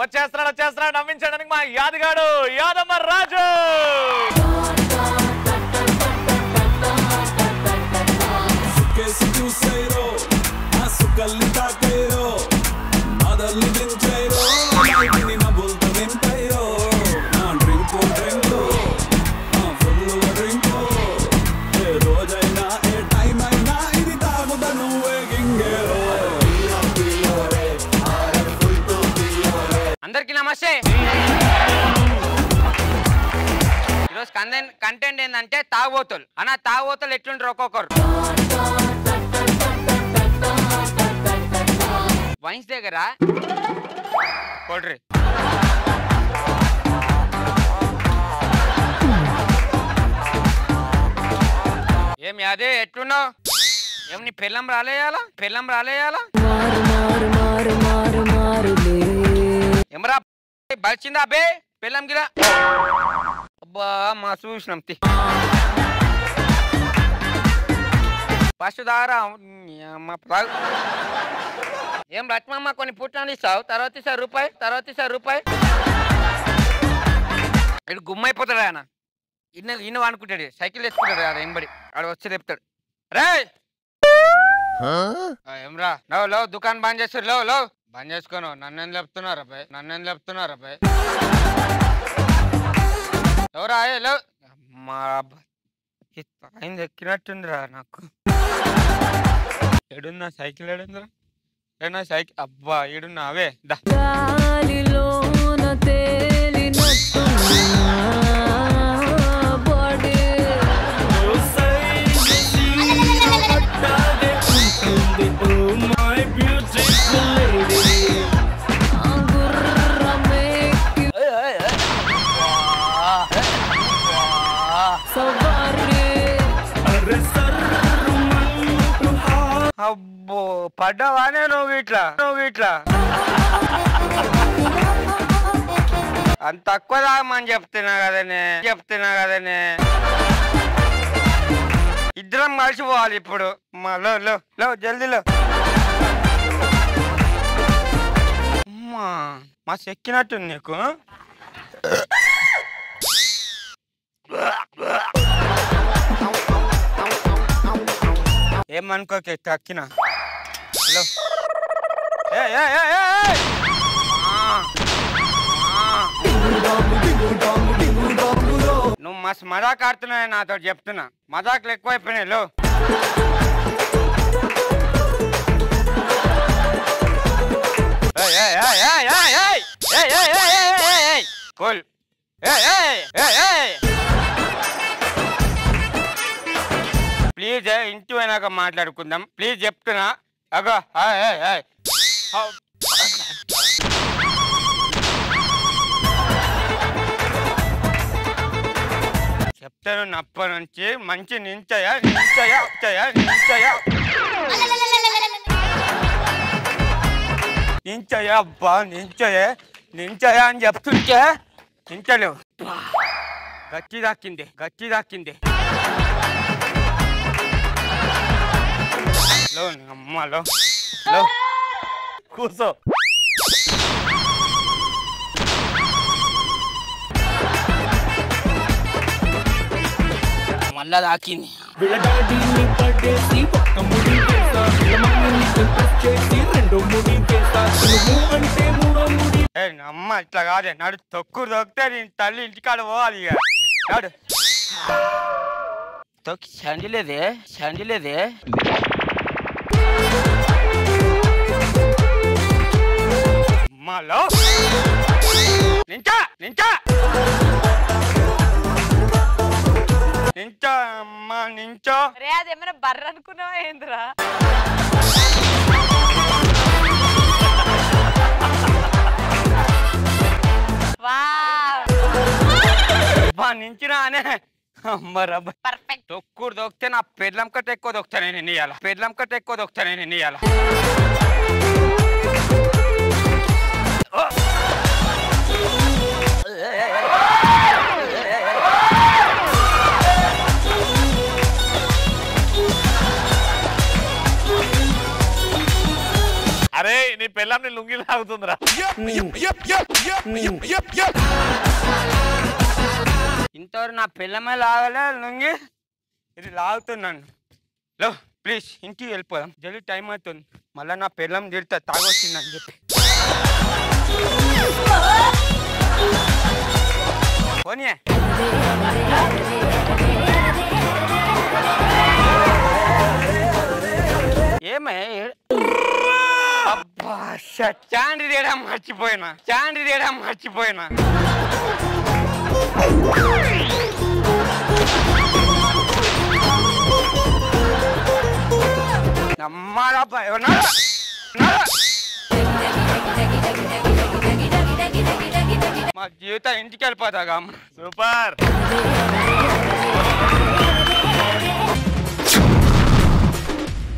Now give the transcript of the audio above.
వచ్చేస్తున్నాడు వచ్చేస్తున్నాడు నవ్వించడానికి మా యాదగాడు యాదమ్మ రాజు. అందరికీ నమస్తే. ఈరోజు కంటెంట్ కంటెంట్ ఏంటంటే తాగుబోతులు. అన్న తాగుబోతులు ఎట్లుంటారు ఒక్కొక్కరు? వైన్స్ దగ్గర కొడ్రి ఏమి అదే ఎట్లున్నావు? ఏం నీ పెళ్ళం రాలేయాలా? పెళ్ళం రాలేయాలా? ఏమరా బలిచిందా అబ్బే పెళ్ళం గిరా? అబ్బా మా చూసినాం తి. ప్రా- ఏం రత్మమ్మ కొన్ని పుట్టినాలు ఇస్తావు? తర్వాత ఇస్తారు రూపాయి తర్వాత ఇస్తారు రూపాయి. ఇటు గుమ్మైపోతాడు ఆయన. ఇన్న ఇన్న అనుకుంటాడు సైకిల్ వేసుకుంటాడు కదా ఎంబడి ఆడు వచ్చి చెప్తాడు రే ఏమ్రా? లో లో దుకాణం బంద్ చేస్తారు లో లో బంద్ చేసుకోను. నన్ను ఏం చెప్తున్నారు అబ్బాయి? నన్ను ఏం చెప్తున్నారు అబ్బాయి? ఎవరా? ఏ లో. ఆయన ఎక్కినట్టుందిరా నాకు. ఎడుందా సైకిల్ ఎడుందిరా ఏనా సైకిల్? అబ్బా ఏడున్నా అవే దా అబ్బో పడ్డావానే నువ్వు ఇట్లా నువ్వు ఇట్లా. అంత తక్కువ తాగమని చెప్తున్నా కదనే చెప్తున్నా కదనే. ఇద్దరం కలిసిపోవాలి ఇప్పుడు. మా లో లో లో జల్దీలో అమ్మా మా ఎక్కినట్టుంది నీకు ఏమనుకోకే తక్కిన హలో ఏ ఏ ఏ ఏ ఏ! నువ్వు మస్తు మజాక్ ఆడుతున్నావు నాతో చెప్తున్నా మజాకులు ఎక్కువైపోయినాయి లో ఏయ్, ఏ ఏ ఏ ఏ ప్లీజ్ ఇంటి పోయినాక మాట్లాడుకుందాం. ప్లీజ్ చెప్తున్నా. అగో హాయ్, హాయ్, హాయ్. చెప్తాను నప్ప నుంచి. మంచి నించయా నించయా నించయా నించయా. నించయా అబ్బా నించయే నించయా అని చెప్తుంటే నించలేవు. గచ్చి దాక్కింది గచ్చి దాక్కింది. నువ్వు అంటే మూడో ముడి ఏ అమ్మ ఇట్లా కాదే. నడు తొక్కు తొక్కితే నేను తల్లి ఇంటికాడ పోవాలి ఇక. నడు. తొక్కి సండిలేదే సండిలేదే అమ్మలో నించా నించా. నించో అమ్మ నించో. రే అదేమైనా బర్ర అనుకున్నావా ఏంద్రా? అబ్బా నించినా అనే. పర్ఫెక్ట్ తొక్కుడు దొక్కితే నా పెళ్ళం కట్ట ఎక్కువ దొక్కుతా నేను ఇయ్యాల. పెళ్ళం కట్ట ఎక్కువ దొక్కుతా నేను ఇయ్యాల. అరే నీ పెళ్ళం నీ లుంగి లాగుతుందిరా. ఇంతవరకు నా పిల్లమే లాగలే లుంగి? ఇది లాగుతున్నాను. లో ప్లీజ్ ఇంటికి వెళ్ళిపోదాం. జల్లి టైం అవుతుంది. మళ్ళీ నా పిల్లం తిడతా తాగొచ్చిందని చెప్పి. పోనీ ఏమే అబ్బా షట్. చాండి తేడా మర్చిపోయినా చాండి తేడా మర్చిపోయినా నమ్మాలా భయ జీవితం ఇంటికి వెళ్ళిపోతాగా సూపర్.